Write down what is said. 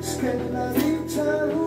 Es town.